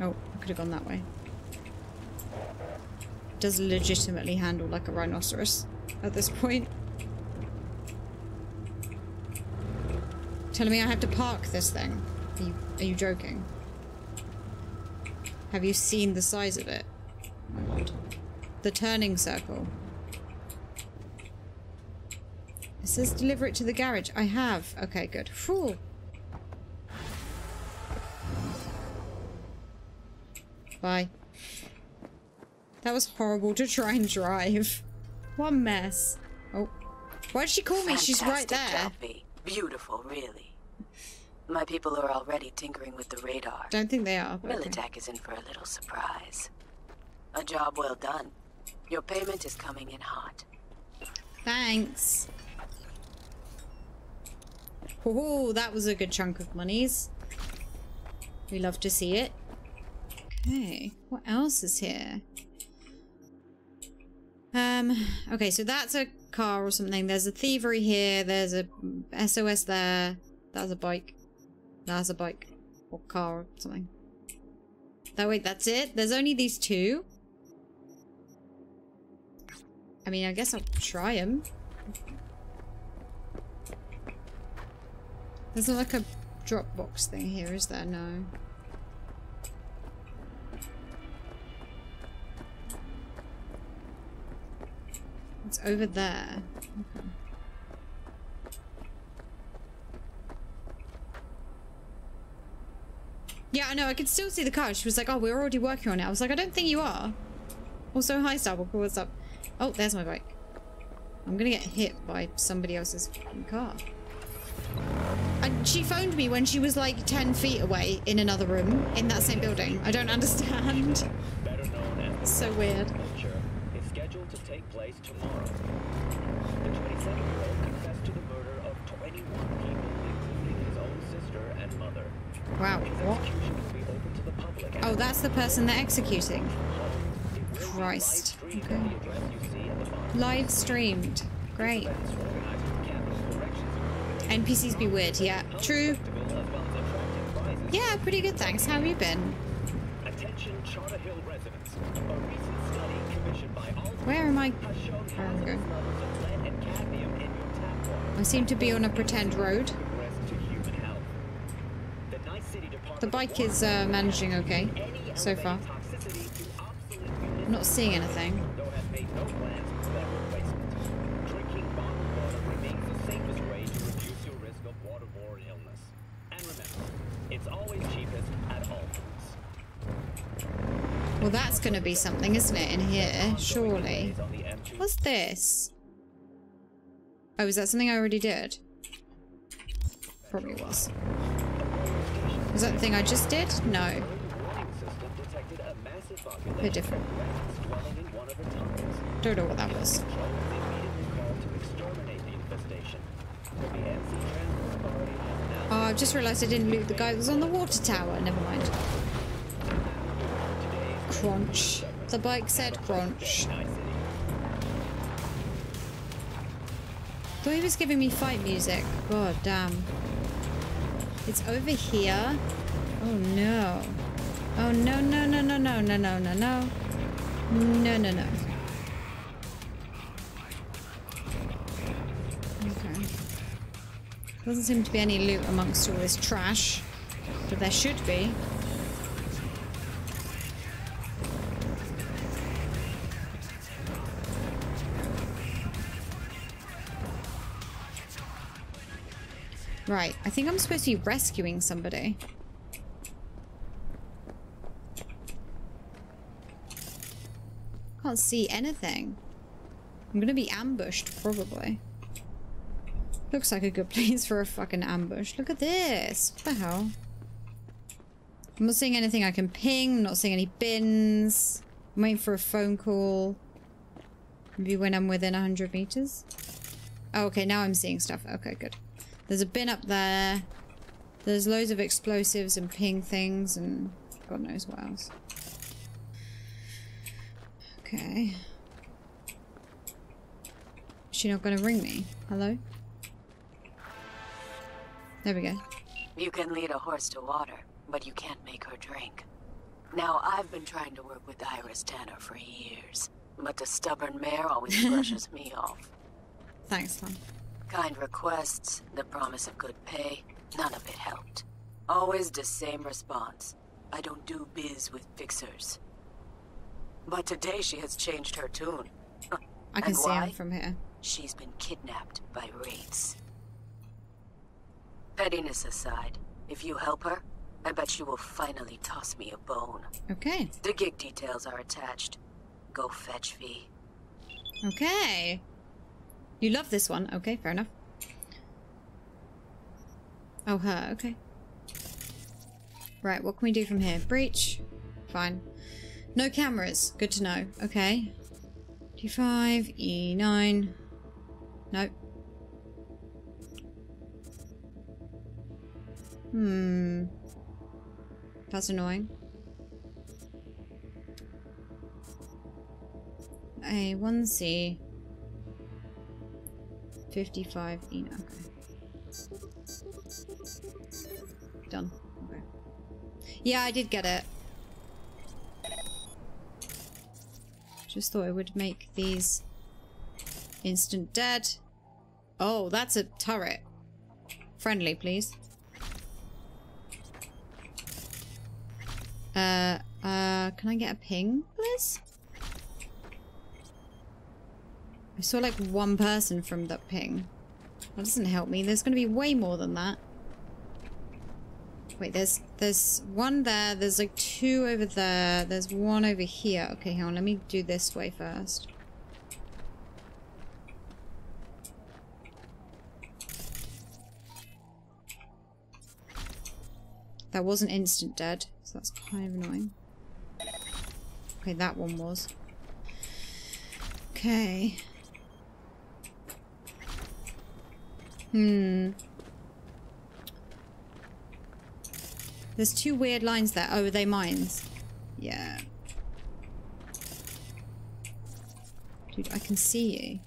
Oh, I could have gone that way. Does legitimately handle like a rhinoceros at this point. Telling me I have to park this thing. Are you, are you joking? Have you seen the size of it? Oh. The turning circle. It says deliver it to the garage. I have. Okay, good. Phew. Bye. That was horrible to try and drive. What a mess. Oh. Why did she call me? She's right there. Job, Beautiful, really. My people are already tinkering with the radar. Don't think they are. Militech okay. is in for a little surprise. A job well done. Your payment is coming in hot. Thanks. Oh, that was a good chunk of monies. We love to see it. Okay, what else is here? Um, okay, so that's a car or something. There's a thievery here. There's a SOS there. That's a bike. That's a bike. Or car or something. That wait, that's it? There's only these two? I mean, I guess I'll try them. There's not like a Dropbox thing here, is there? No. It's over there. Yeah, I know. I could still see the car. She was like, oh, we're already working on it. I was like, I don't think you are. Also, hi, Starbuck. What's up? Oh, there's my bike. I'm gonna get hit by somebody else's car. And she phoned me when she was like 10 feet away in another room in that same building. I don't understand. so weird take place tomorrow. The 27-year-old confessed to the murder of 21 people, including his own sister and mother. Wow, what? Oh, that's the person they're executing. Christ. Okay. Live streamed. Great. NPCs be weird, yeah. True. Yeah, pretty good, thanks. How have you been? Where am I? I? I seem to be on a pretend road. The bike is uh, managing okay so far. I'm not seeing anything. To be something, isn't it, in here? Surely. What's this? Oh, is that something I already did? Probably was. Was that the thing I just did? No. Bit different. Don't know what that was. Oh, I've just realised I didn't loot the guy that was on the water tower. Never mind. Crunch. The bike said crunch. Thought he was giving me fight music. God damn. It's over here. Oh no. Oh no no no no no no no no no. No no no. Okay. Doesn't seem to be any loot amongst all this trash. But there should be. Right, I think I'm supposed to be rescuing somebody. Can't see anything. I'm gonna be ambushed, probably. Looks like a good place for a fucking ambush. Look at this. What the hell? I'm not seeing anything I can ping. I'm not seeing any bins. I'm waiting for a phone call. Maybe when I'm within 100 meters. Oh, okay, now I'm seeing stuff. Okay, good. There's a bin up there. There's loads of explosives and ping things and God knows what else. Okay. Is she not going to ring me? Hello? There we go. You can lead a horse to water, but you can't make her drink. Now, I've been trying to work with Iris Tanner for years, but the stubborn mare always brushes me off. Thanks, Tom. Kind requests, the promise of good pay, none of it helped. Always the same response. I don't do biz with fixers. But today she has changed her tune. I can And see why? him from here. She's been kidnapped by wraiths. Pettiness aside, if you help her, I bet she will finally toss me a bone. Okay. The gig details are attached. Go fetch V. Okay. You love this one. Okay, fair enough. Oh, her. Okay. Right, what can we do from here? Breach. Fine. No cameras. Good to know. Okay. D5, E9. Nope. Hmm. That's annoying. A 1C. 55 E. Okay. Done. Okay. Yeah, I did get it. Just thought it would make these instant dead. Oh, that's a turret. Friendly, please. Uh, uh, can I get a ping, please? I saw like one person from that ping. That doesn't help me. There's going to be way more than that. Wait, there's there's one there. There's like two over there. There's one over here. Okay, hang on. Let me do this way first. That wasn't instant dead, so that's kind of annoying. Okay, that one was. Okay. Hmm. There's two weird lines there. Oh, are they mines? Yeah. Dude, I can see you.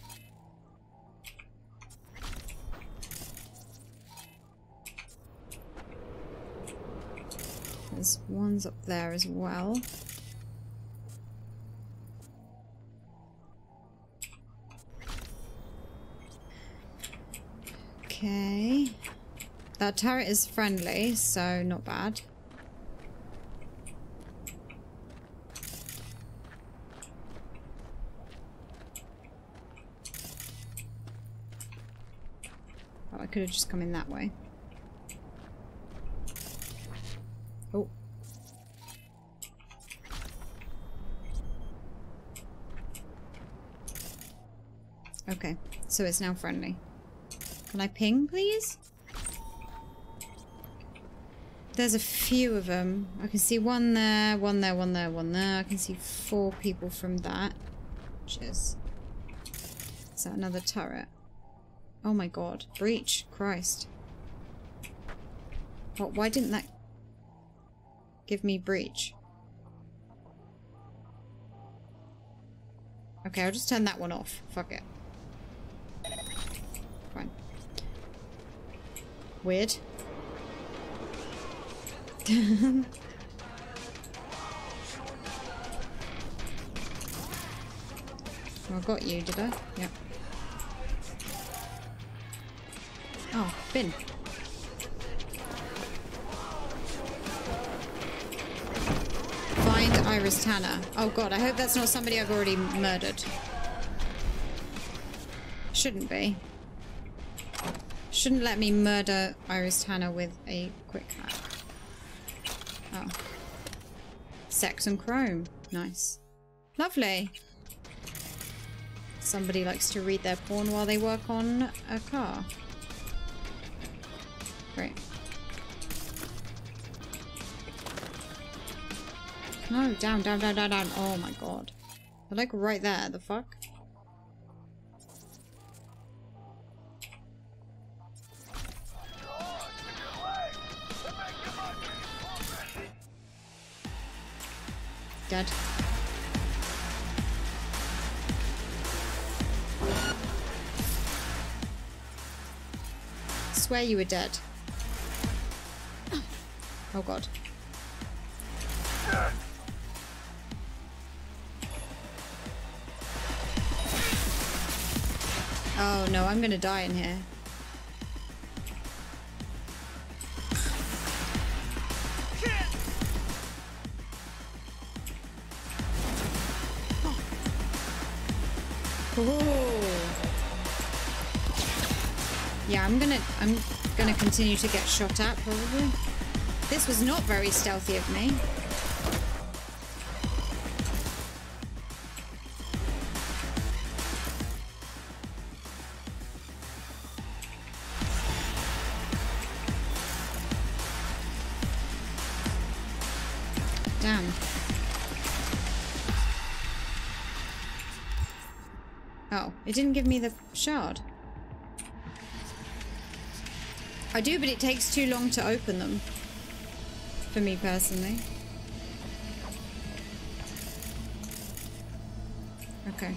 There's ones up there as well. Okay. That turret is friendly, so not bad. Oh, I could have just come in that way. Oh. Okay, so it's now friendly. Can I ping, please? There's a few of them. I can see one there, one there, one there, one there. I can see four people from that. Is... Is that another turret? Oh my god. Breach. Christ. What? Why didn't that give me breach? Okay, I'll just turn that one off. Fuck it. Fine. Weird. I got you, did I? Yep. Oh, bin. Find Iris Tanner. Oh god, I hope that's not somebody I've already murdered. Shouldn't be. Shouldn't let me murder Iris Tanner with a quick hack. Oh. Sex and chrome. Nice. Lovely. Somebody likes to read their porn while they work on a car. Great. No, down, down, down, down, down. Oh my god. They're like right there. The fuck? swear you were dead. Oh, oh god. Oh no, I'm gonna die in here. Oh. Yeah, I'm gonna I'm gonna continue to get shot at probably. This was not very stealthy of me. Damn. Oh, it didn't give me the shard. I do, but it takes too long to open them. For me personally. Okay.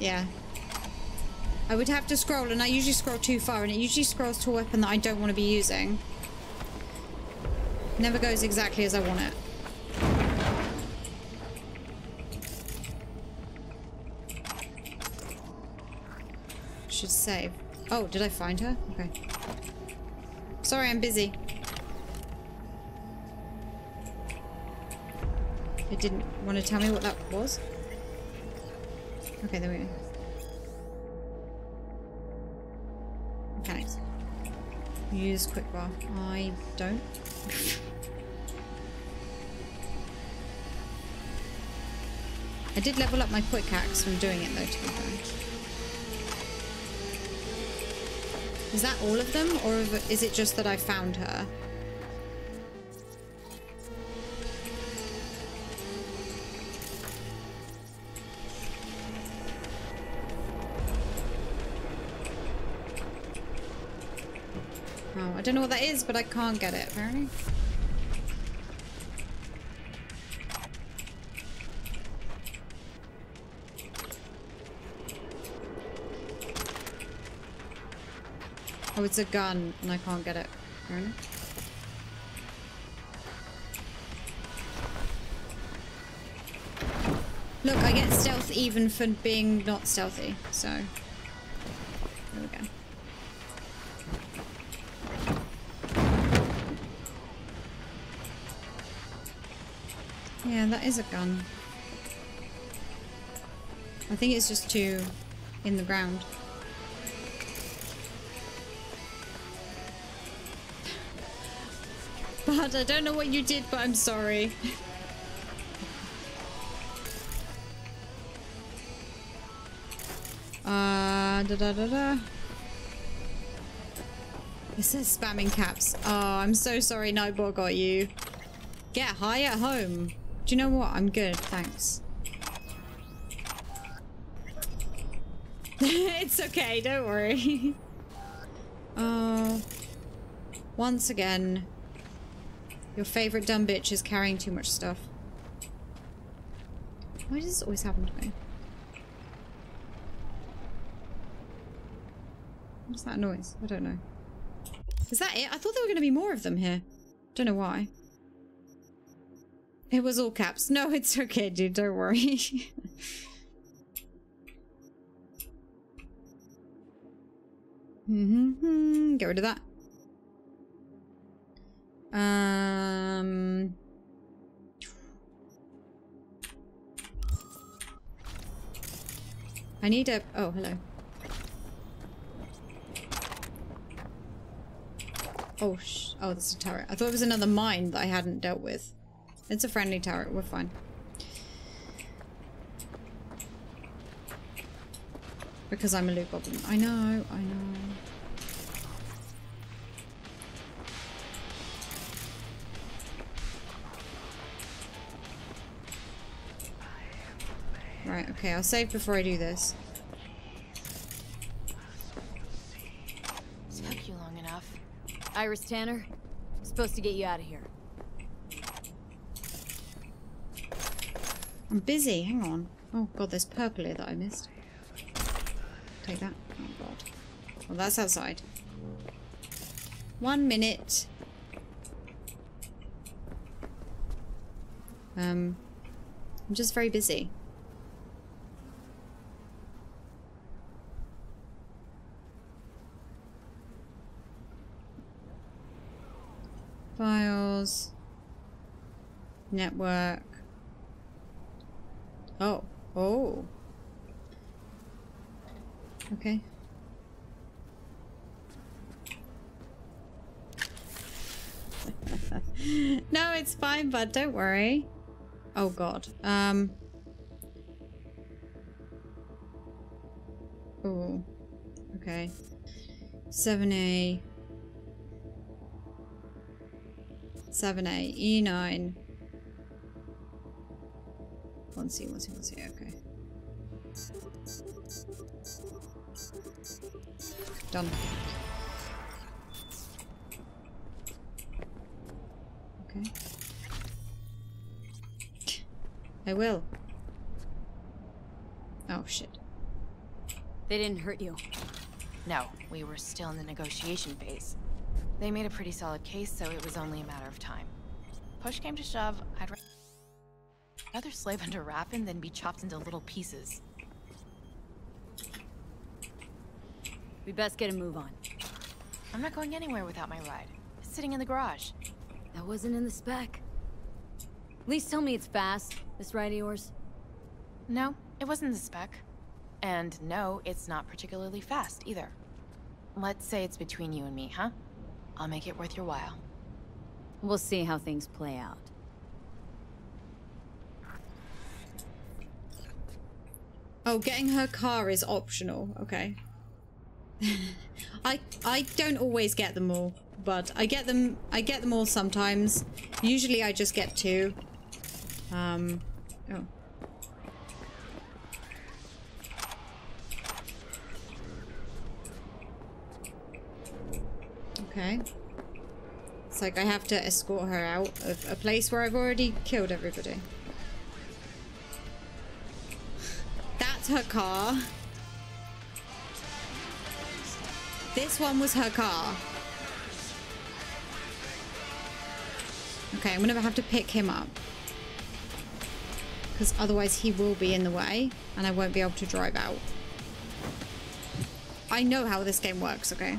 Yeah. I would have to scroll, and I usually scroll too far, and it usually scrolls to a weapon that I don't want to be using. Never goes exactly as I want it. Should save. Oh, did I find her? Okay. Sorry, I'm busy. It didn't want to tell me what that was. Okay, there we go. Mechanics. Use quick bar. I don't. I did level up my quick hacks from doing it though, to be fair. Is that all of them, or is it just that I found her? Oh, I don't know what that is, but I can't get it, apparently. Oh, it's a gun, and I can't get it. Look, I get stealth even for being not stealthy, so... There we go. Yeah, that is a gun. I think it's just two in the ground. But I don't know what you did, but I'm sorry. uh, da da da da. It says spamming caps. Oh, I'm so sorry Nightbot got you. Get high at home. Do you know what? I'm good, thanks. it's okay, don't worry. Oh. Once again, your favorite dumb bitch is carrying too much stuff. Why does this always happen to me? What's that noise? I don't know. Is that it? I thought there were going to be more of them here. Don't know why. It was all caps. No, it's okay, dude. Don't worry. mm -hmm. Get rid of that. Um... I need a... Oh, hello. Oh, sh oh, that's a turret. I thought it was another mine that I hadn't dealt with. It's a friendly turret. We're fine. Because I'm a loot goblin. I know, I know. Okay, I'll save before I do this. Took you long enough. Iris Tanner, I'm supposed to get you out of here. I'm busy, hang on. Oh god, there's purple here that I missed. Take that. Oh god. Well, that's outside. One minute. Um, I'm just very busy. Files. Network. Oh. Oh. Okay. no, it's fine, bud. Don't worry. Oh, God. Um. Oh. Okay. 7A. 7A. E9. 1C, 1C, 1C. Okay. Done. Okay. I will. Oh, shit. They didn't hurt you. No, we were still in the negotiation phase. They made a pretty solid case, so it was only a matter of time. Push came to shove, I'd rather slave under Raffen than be chopped into little pieces. We best get a move on. I'm not going anywhere without my ride. It's sitting in the garage. That wasn't in the spec. At least tell me it's fast, this ride of yours. No, it wasn't the spec. And no, it's not particularly fast either. Let's say it's between you and me, huh? I'll make it worth your while. We'll see how things play out. Oh, getting her car is optional. Okay. I I don't always get them all, but I get them I get them all sometimes. Usually I just get two. Um oh. Okay. It's like I have to escort her out of a place where I've already killed everybody. That's her car. This one was her car. Okay, I'm gonna have to pick him up. Because otherwise he will be in the way and I won't be able to drive out. I know how this game works, okay?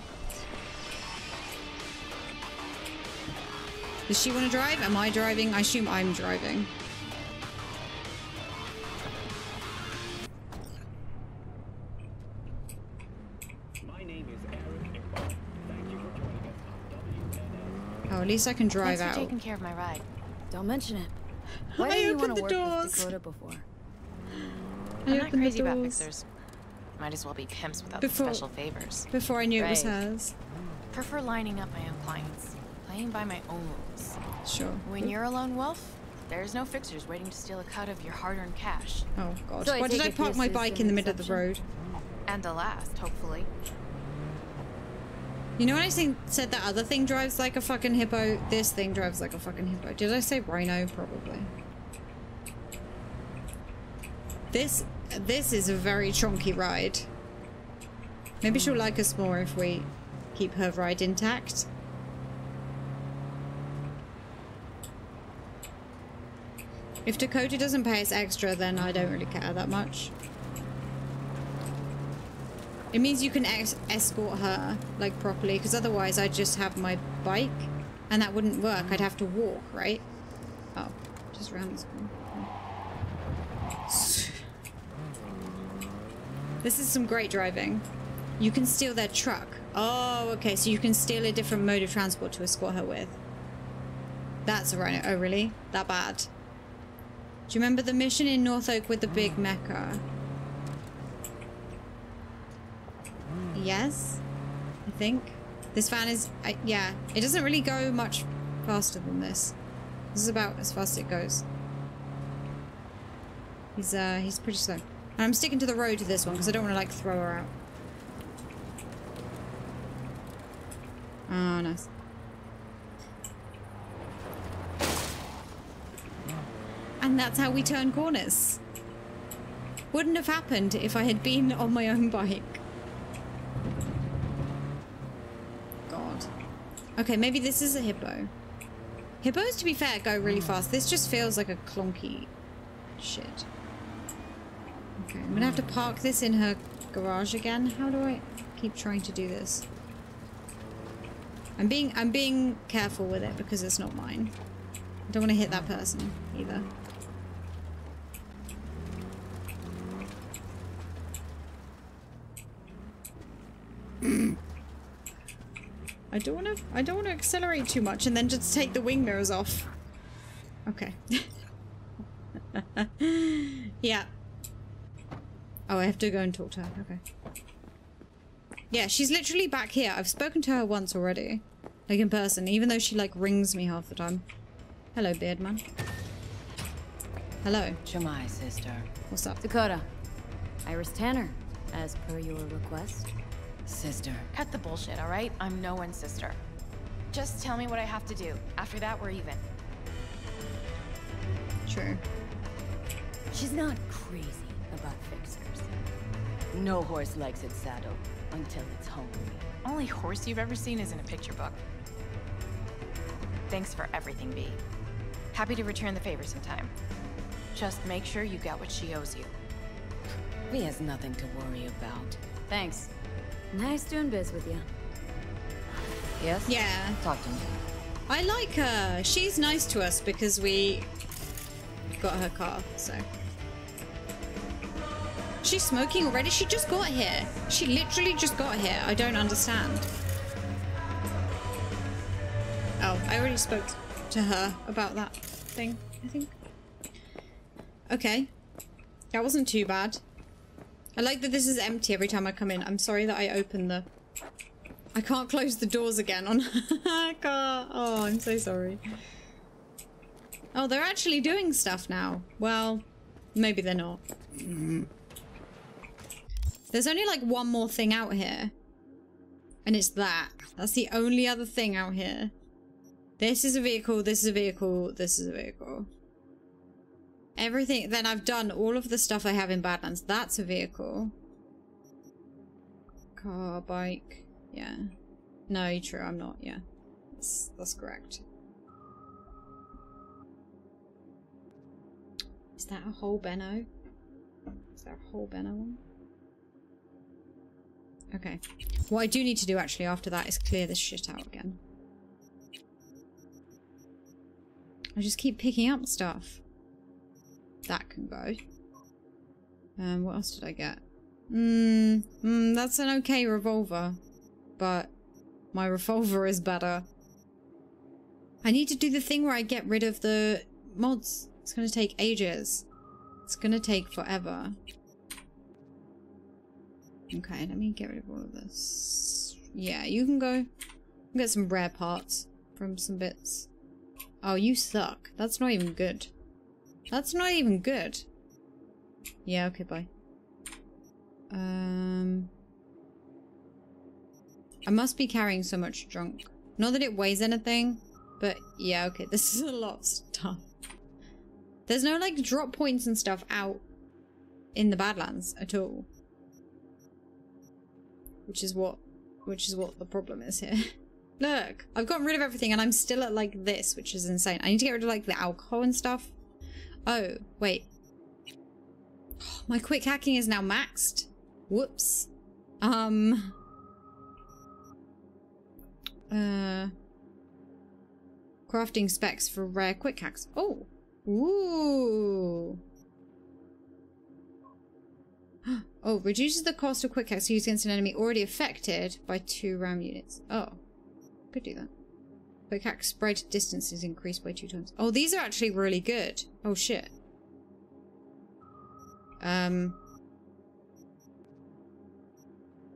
Does she want to drive? Am I driving? I assume I'm driving. My name is Aaron Iqbal. Thank you for joining us on WNS. Oh, at least I can drive Thanks for out. taking care of my ride. Don't mention it. Why I didn't you want to work doors. with Dakota before? I I'm not crazy about fixers. Might as well be pimps without Before- the special favors. Before I knew it was hers. Prefer lining up my own clients. Playing by my own rules. Sure. When you're a lone wolf, there's no fixers waiting to steal a cut of your hard-earned cash. Oh god. So Why did I park my bike in the middle of the road? And the last, hopefully. You know when I think, said that other thing drives like a fucking hippo? This thing drives like a fucking hippo. Did I say rhino? Probably. This this is a very chunky ride. Maybe she'll like us more if we keep her ride intact. If Dakota doesn't pay us extra, then I don't really care that much. It means you can escort her, like, properly, because otherwise I'd just have my bike, and that wouldn't work. I'd have to walk, right? Oh, just around this corner. This is some great driving. You can steal their truck. Oh, okay, so you can steal a different mode of transport to escort her with. That's a rhino. Oh, really? That bad? Do you remember the mission in North Oak with the big mecha? Yes, I think. This van is, yeah, it doesn't really go much faster than this. This is about as fast as it goes. He's, uh, he's pretty slow. And I'm sticking to the road to this one because I don't want to, like, throw her out. Oh, nice. And that's how we turn corners. Wouldn't have happened if I had been on my own bike. God. Okay, maybe this is a hippo. Hippos, to be fair, go really fast. This just feels like a clunky shit. Okay, I'm gonna have to park this in her garage again. How do I keep trying to do this? I'm being I'm being careful with it because it's not mine. I don't want to hit that person either. I don't want to I don't want to accelerate too much and then just take the wing mirrors off. Okay. yeah. Oh, I have to go and talk to her. Okay. Yeah, she's literally back here. I've spoken to her once already. Like in person, even though she like rings me half the time. Hello, Beardman. Hello. Shamai, sister. What's up? Dakota. Iris Tanner, as per your request. Sister. Cut the bullshit, all right? I'm no one's sister. Just tell me what I have to do. After that, we're even. Sure. She's not crazy about fixers. No horse likes its saddle until it's hungry. Only horse you've ever seen is in a picture book. Thanks for everything, B. Happy to return the favor sometime. Just make sure you get what she owes you. V has nothing to worry about. Thanks. Nice doing biz with you. Yes? Yeah. Talk to me. I like her. She's nice to us because we got her car, so. She's smoking already? She just got here. She literally just got here. I don't understand. Oh, I already spoke to her about that thing, I think. Okay. That wasn't too bad. I like that this is empty every time I come in. I'm sorry that I opened the... I can't close the doors again on car. Oh, I'm so sorry. Oh, they're actually doing stuff now. Well, maybe they're not. There's only like one more thing out here. And it's that. That's the only other thing out here. This is a vehicle, this is a vehicle, this is a vehicle. Everything, then I've done all of the stuff I have in Badlands. That's a vehicle. Car, bike, yeah. No, true, I'm not, yeah. That's, that's correct. Is that a whole Benno? Is that a whole Benno one? Okay. What I do need to do actually after that is clear this shit out again. I just keep picking up stuff. That can go. Um, what else did I get? Mmm, mm, that's an okay revolver. But my revolver is better. I need to do the thing where I get rid of the mods. It's gonna take ages. It's gonna take forever. Okay, let me get rid of all of this. Yeah, you can go get some rare parts from some bits. Oh, you suck. That's not even good. That's not even good. Yeah, okay, bye. Um... I must be carrying so much junk. Not that it weighs anything, but yeah, okay, this is a lot of stuff. There's no, like, drop points and stuff out in the Badlands at all. Which is what, which is what the problem is here. Look, I've gotten rid of everything and I'm still at, like, this, which is insane. I need to get rid of, like, the alcohol and stuff. Oh, wait. My quick hacking is now maxed. Whoops. Um... Uh... Crafting specs for rare quick hacks. Oh! Ooh! Oh, reduces the cost of quick hacks used against an enemy already affected by two RAM units. Oh. Could do that. Hack spread distance is increased by two times. Oh, these are actually really good. Oh, shit. Um...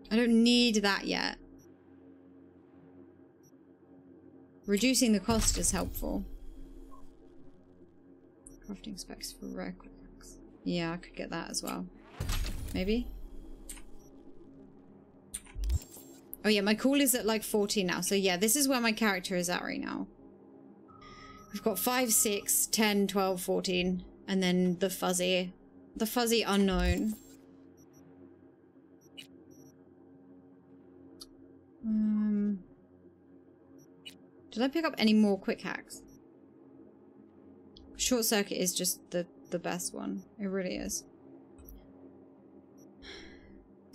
I don't need that yet. Reducing the cost is helpful. Crafting specs for rare quick hacks. Yeah, I could get that as well. Maybe? Oh yeah, my cool is at like 14 now. So yeah, this is where my character is at right now. We've got 5, 6, 10, 12, 14. And then the fuzzy. The fuzzy unknown. Um... Did I pick up any more quick hacks? Short circuit is just the, the best one. It really is.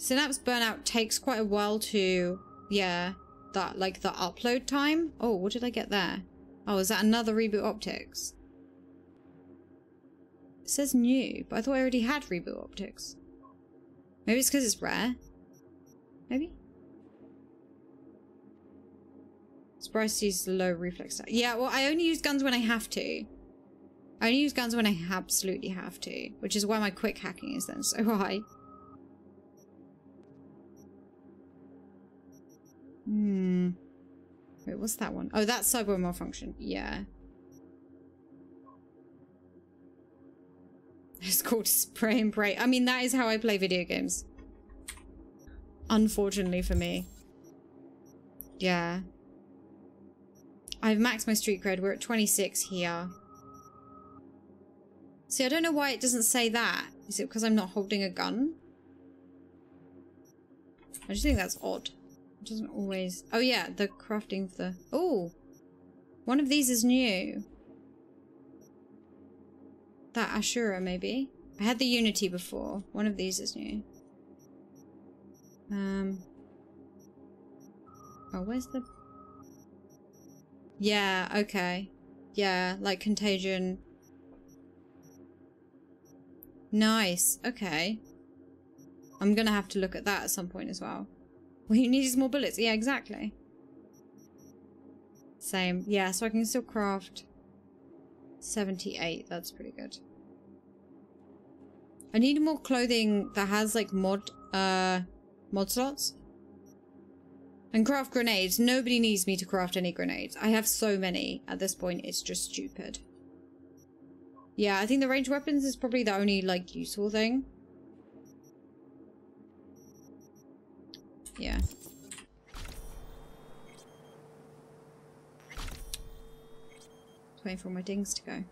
Synapse Burnout takes quite a while to, yeah, that, like, the upload time. Oh, what did I get there? Oh, is that another Reboot Optics? It says new, but I thought I already had Reboot Optics. Maybe it's because it's rare? Maybe? Surprised use low reflex. Yeah, well, I only use guns when I have to. I only use guns when I absolutely have to, which is why my quick hacking is then so high. Hmm. Wait, what's that one? Oh, that's cyber malfunction. Yeah. It's called spray and pray. I mean, that is how I play video games. Unfortunately for me. Yeah. I've maxed my street cred. We're at 26 here. See, I don't know why it doesn't say that. Is it because I'm not holding a gun? I just think that's odd. Doesn't always... Oh yeah, the crafting of the... Oh! One of these is new. That Ashura, maybe? I had the Unity before. One of these is new. Um... Oh, where's the... Yeah, okay. Yeah, like Contagion. Nice, okay. I'm gonna have to look at that at some point as well. Well, you need more bullets. Yeah, exactly. Same. Yeah, so I can still craft 78. That's pretty good. I need more clothing that has like mod, uh, mod slots. And craft grenades. Nobody needs me to craft any grenades. I have so many at this point. It's just stupid. Yeah, I think the ranged weapons is probably the only, like, useful thing. Yeah. Waiting for my dings to go.